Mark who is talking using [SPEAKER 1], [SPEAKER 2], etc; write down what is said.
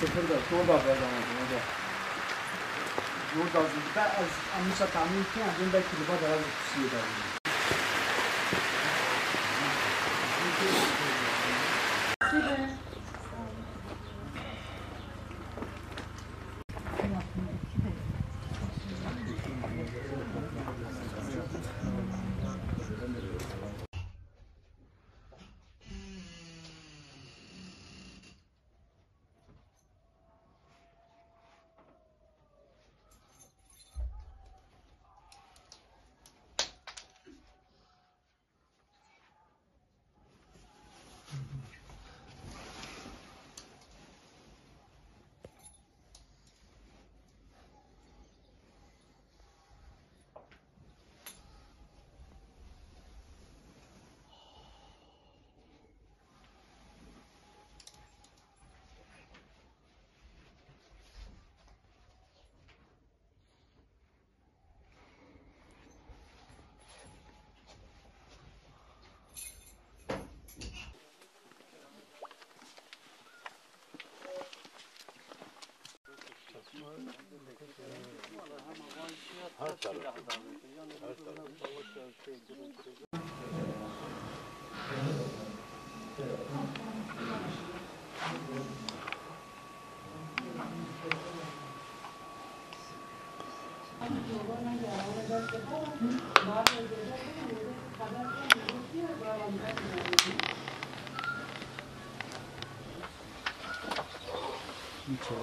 [SPEAKER 1] 대표가 또 봐야 되는 거죠. 요다지 다 암사 담이 또 된다 기도 받아라 주시다.
[SPEAKER 2] İt's okay. I can't really, this,
[SPEAKER 1] 제가